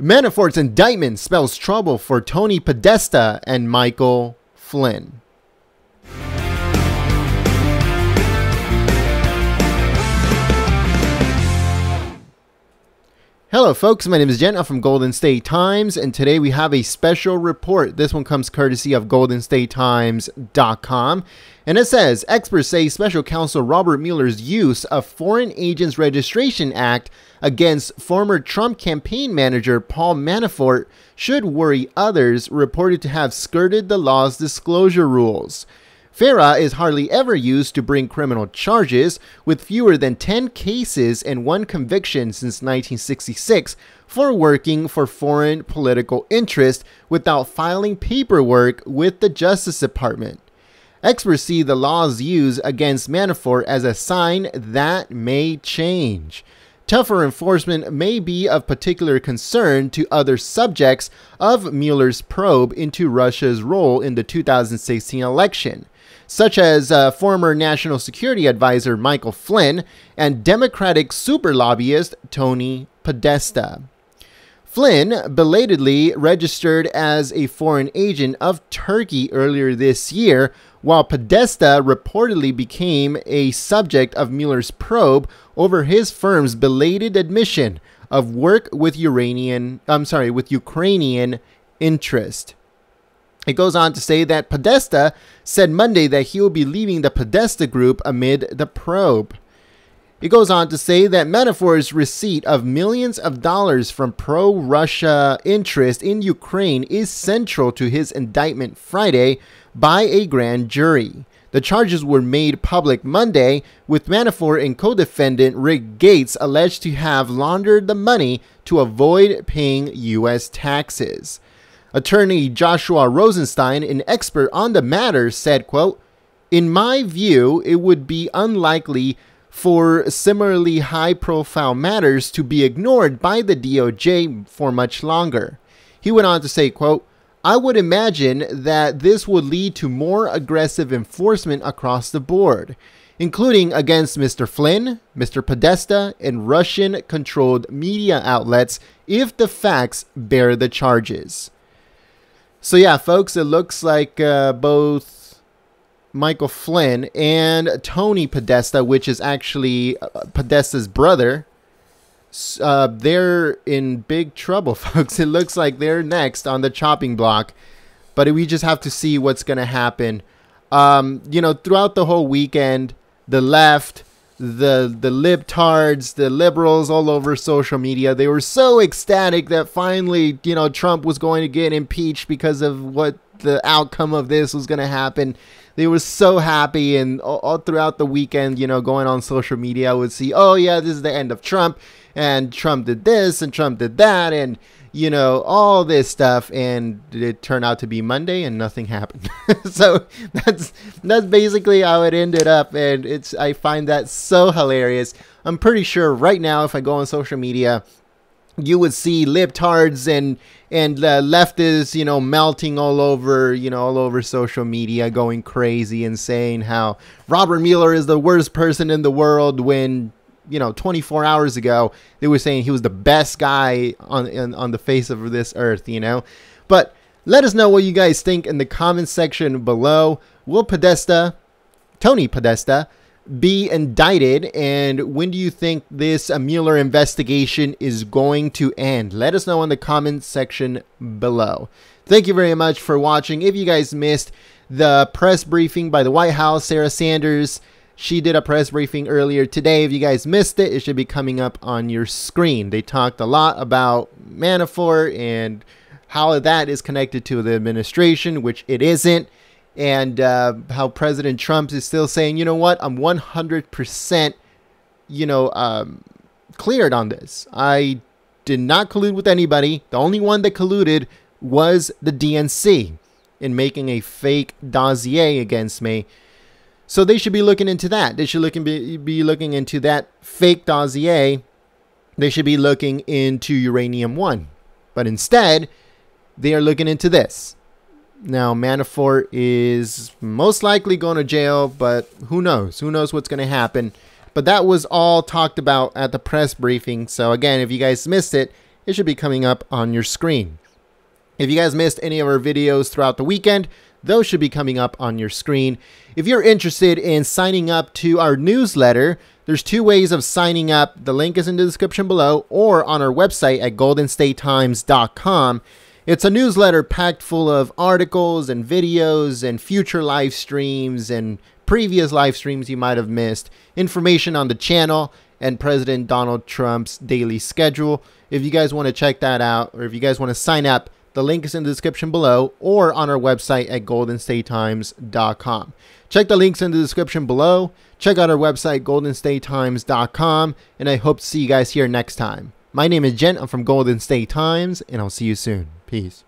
Manafort's indictment spells trouble for Tony Podesta and Michael Flynn. Hello, folks. My name is Jenna from Golden State Times, and today we have a special report. This one comes courtesy of GoldenStateTimes.com. And it says experts say special counsel Robert Mueller's use of Foreign Agents Registration Act against former Trump campaign manager Paul Manafort should worry others reported to have skirted the law's disclosure rules. FARA is hardly ever used to bring criminal charges, with fewer than 10 cases and one conviction since 1966 for working for foreign political interest without filing paperwork with the Justice Department. Experts see the law's used against Manafort as a sign that may change. Tougher enforcement may be of particular concern to other subjects of Mueller's probe into Russia's role in the 2016 election such as uh, former National Security Advisor Michael Flynn and Democratic super lobbyist Tony Podesta. Flynn belatedly registered as a foreign agent of Turkey earlier this year, while Podesta reportedly became a subject of Mueller's probe over his firm's belated admission of work with Uranian, I'm sorry, with Ukrainian interest. It goes on to say that Podesta said Monday that he will be leaving the Podesta group amid the probe. It goes on to say that Manafort's receipt of millions of dollars from pro Russia interest in Ukraine is central to his indictment Friday by a grand jury. The charges were made public Monday, with Manafort and co defendant Rick Gates alleged to have laundered the money to avoid paying U.S. taxes. Attorney Joshua Rosenstein, an expert on the matter, said, quote, In my view, it would be unlikely for similarly high profile matters to be ignored by the DOJ for much longer. He went on to say, quote, I would imagine that this would lead to more aggressive enforcement across the board, including against Mr. Flynn, Mr. Podesta, and Russian controlled media outlets if the facts bear the charges. So yeah, folks, it looks like uh, both Michael Flynn and Tony Podesta, which is actually uh, Podesta's brother, uh, they're in big trouble, folks. It looks like they're next on the chopping block, but we just have to see what's going to happen. Um, you know, throughout the whole weekend, the left the the libtards, the liberals all over social media. They were so ecstatic that finally, you know, Trump was going to get impeached because of what the outcome of this was going to happen. They were so happy, and all, all, throughout the weekend, you know, going on social media, I would see, oh yeah, this is the end of Trump, and Trump did this, and Trump did that, and you know, all this stuff, and it turned out to be Monday, and nothing happened. so that's that's basically how it ended up, and it's I find that so hilarious. I'm pretty sure right now, if I go on social media, you would see libtards and and uh, leftists, you know, melting all over, you know, all over social media, going crazy and saying how Robert Mueller is the worst person in the world when you know 24 hours ago they were saying he was the best guy on on, on the face of this earth you know? But let us know what you guys think in the comments section below. Will podesta tony podesta be indicted? And when do you think this Mueller investigation is going to end? Let us know in the comments section below. Thank you very much for watching. If you guys missed the press briefing by the white house sarah sanders she did a press briefing earlier today. If you guys missed it, it should be coming up on your screen. They talked a lot about Manafort and how that is connected to the administration, which it isn't, and uh, how President Trump is still saying, you know what, I'm 100%, you know, um, cleared on this. I did not collude with anybody. The only one that colluded was the DNC in making a fake dossier against me. So they should be looking into that. They should be, be looking into that fake dossier. They should be looking into uranium one. But instead, they are looking into this. Now, Manafort is most likely going to jail, but who knows? Who knows what's going to happen? But that was all talked about at the press briefing. So, again, if you guys missed it, it should be coming up on your screen. If you guys missed any of our videos throughout the weekend, those should be coming up on your screen. If you're interested in signing up to our newsletter, there's two ways of signing up. The link is in the description below or on our website at goldenstatetimes.com. It's a newsletter packed full of articles and videos and future live streams and previous live streams you might have missed, information on the channel and President Donald Trump's daily schedule. If you guys want to check that out or if you guys want to sign up, the link is in the description below or on our website at goldenstatetimes.com. Check the links in the description below. Check out our website, goldenstatetimes.com, and I hope to see you guys here next time. My name is Jen. I'm from Golden State Times, and I'll see you soon. Peace.